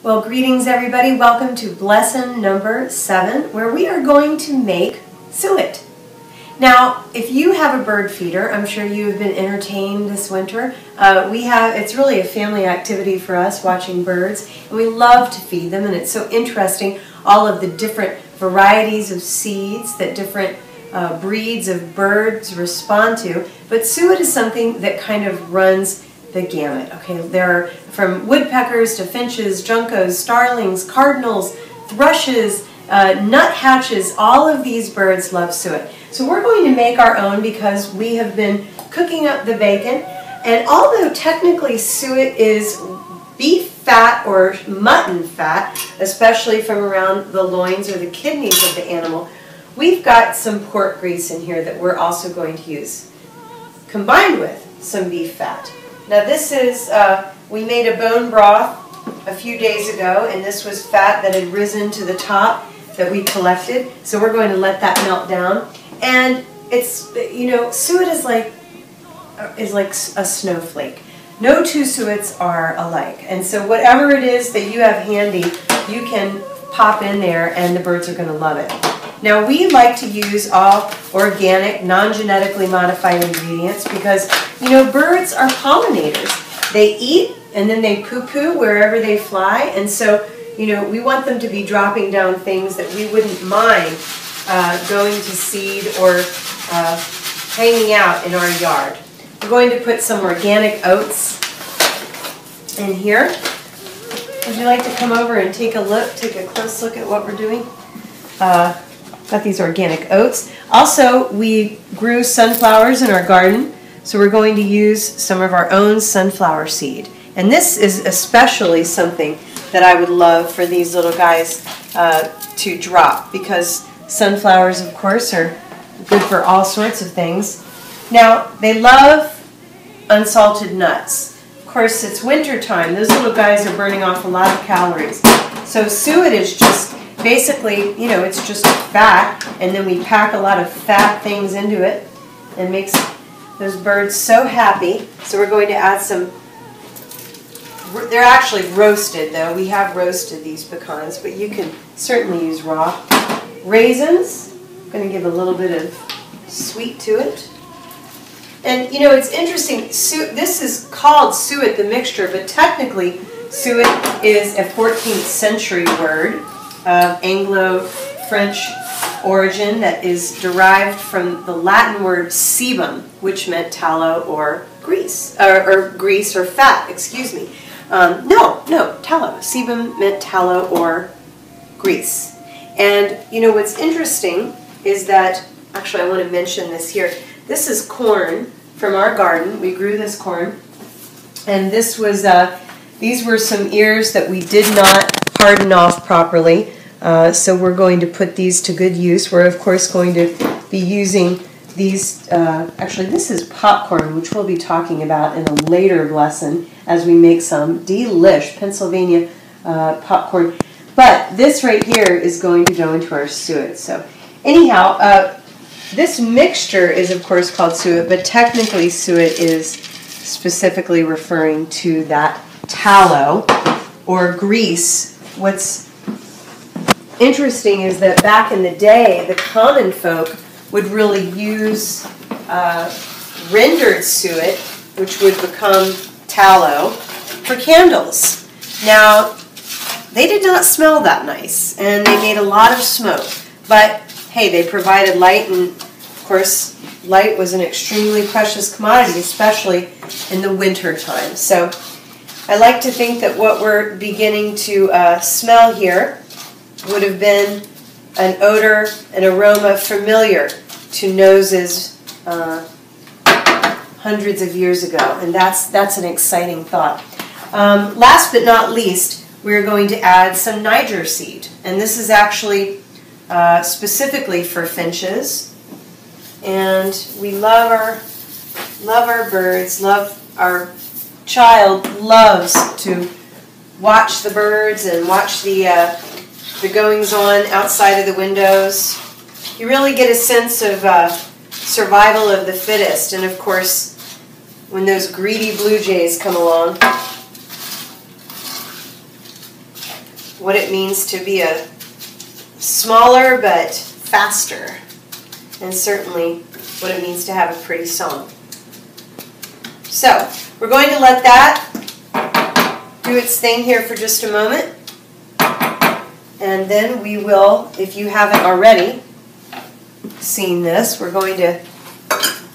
Well, greetings everybody. Welcome to Blesson number seven, where we are going to make suet. Now, if you have a bird feeder, I'm sure you have been entertained this winter. Uh, we have, it's really a family activity for us watching birds, and we love to feed them, and it's so interesting, all of the different varieties of seeds that different uh, breeds of birds respond to. But suet is something that kind of runs the gamut. Okay, there are from woodpeckers to finches, juncos, starlings, cardinals, thrushes, uh, nuthatches, all of these birds love suet. So we're going to make our own because we have been cooking up the bacon. And although technically suet is beef fat or mutton fat, especially from around the loins or the kidneys of the animal, we've got some pork grease in here that we're also going to use, combined with some beef fat. Now this is, uh, we made a bone broth a few days ago, and this was fat that had risen to the top that we collected. So we're going to let that melt down. And it's, you know, suet is like, is like a snowflake. No two suets are alike. And so whatever it is that you have handy, you can pop in there and the birds are going to love it. Now we like to use all organic, non-genetically modified ingredients because, you know, birds are pollinators. They eat and then they poo-poo wherever they fly. And so, you know, we want them to be dropping down things that we wouldn't mind uh, going to seed or uh, hanging out in our yard. We're going to put some organic oats in here. Would you like to come over and take a look, take a close look at what we're doing? Uh, got these organic oats. Also, we grew sunflowers in our garden, so we're going to use some of our own sunflower seed. And this is especially something that I would love for these little guys uh, to drop because sunflowers, of course, are good for all sorts of things. Now, they love unsalted nuts. Of course, it's winter time. Those little guys are burning off a lot of calories. So suet is just basically, you know, it's just fat, and then we pack a lot of fat things into it and makes those birds so happy. So we're going to add some, they're actually roasted though. We have roasted these pecans, but you can certainly use raw. Raisins, I'm going to give a little bit of sweet to it. And you know, it's interesting, this is called suet the mixture, but technically suet is a 14th century word of Anglo-French origin that is derived from the Latin word sebum, which meant tallow or grease, or, or grease or fat, excuse me. Um, no, no, tallow. Sebum meant tallow or grease. And you know what's interesting is that, actually I want to mention this here, this is corn from our garden. We grew this corn. And this was, uh, these were some ears that we did not harden off properly. Uh, so we're going to put these to good use. We're of course going to be using these, uh, actually this is popcorn, which we'll be talking about in a later lesson as we make some delish Pennsylvania uh, popcorn. But this right here is going to go into our suet. So anyhow, uh, this mixture is of course called suet, but technically suet is specifically referring to that tallow or grease. What's interesting is that back in the day, the common folk would really use uh, rendered suet, which would become tallow, for candles. Now, they did not smell that nice, and they made a lot of smoke. But hey, they provided light, and of course, light was an extremely precious commodity, especially in the winter time. So I like to think that what we're beginning to uh, smell here would have been an odor, an aroma familiar to noses uh, hundreds of years ago, and that's that's an exciting thought. Um, last but not least, we're going to add some Niger seed, and this is actually uh, specifically for finches. And we love our love our birds. Love our child loves to watch the birds and watch the uh, the goings on outside of the windows. You really get a sense of uh, survival of the fittest, and of course, when those greedy blue jays come along. what it means to be a smaller but faster, and certainly what it means to have a pretty song. So, we're going to let that do its thing here for just a moment. And then we will, if you haven't already seen this, we're going to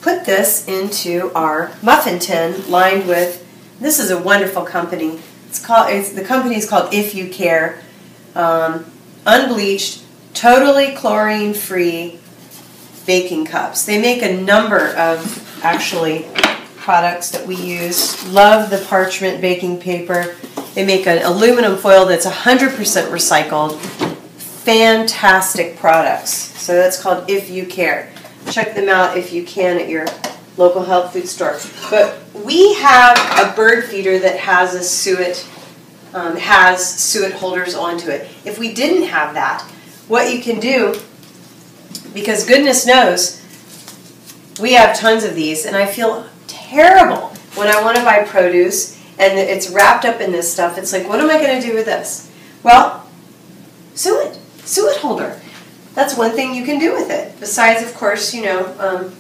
put this into our muffin tin lined with, this is a wonderful company. It's called, it's, the company is called If You Care. Um, unbleached, totally chlorine free baking cups. They make a number of actually products that we use. Love the parchment baking paper. They make an aluminum foil that's 100% recycled. Fantastic products. So that's called If You Care. Check them out if you can at your local health food store. But we have a bird feeder that has a suet, um, has suet holders onto it. If we didn't have that, what you can do, because goodness knows, we have tons of these, and I feel terrible when I want to buy produce and it's wrapped up in this stuff. It's like, what am I going to do with this? Well, suet, suet holder. That's one thing you can do with it. Besides, of course, you know, um,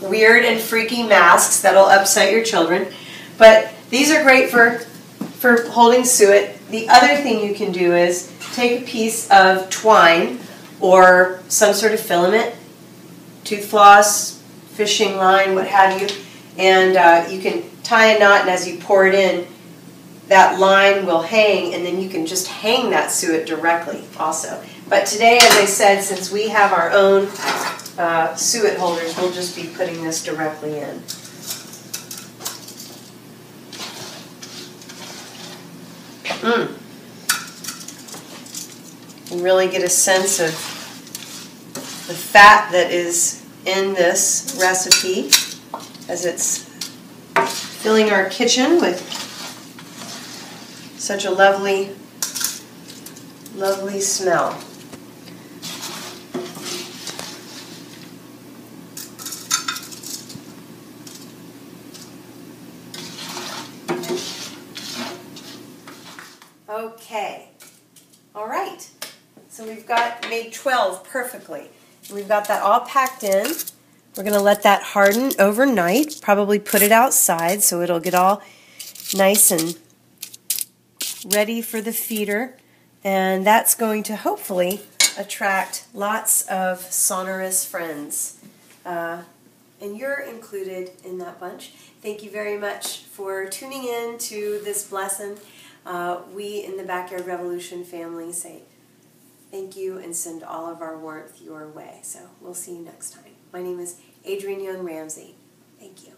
weird and freaky masks that'll upset your children. But these are great for, for holding suet. The other thing you can do is take a piece of twine or some sort of filament tooth floss, fishing line, what have you, and uh, you can tie a knot and as you pour it in, that line will hang and then you can just hang that suet directly also. But today, as I said, since we have our own uh, suet holders, we'll just be putting this directly in. Mm. You really get a sense of the fat that is in this recipe as it's filling our kitchen with such a lovely, lovely smell. Okay, all right. So we've got made 12 perfectly. We've got that all packed in. We're going to let that harden overnight, probably put it outside so it'll get all nice and ready for the feeder. And that's going to hopefully attract lots of sonorous friends. Uh, and you're included in that bunch. Thank you very much for tuning in to this lesson. Uh, we in the Backyard Revolution family say Thank you and send all of our warmth your way. So we'll see you next time. My name is Adrienne Young Ramsey. Thank you.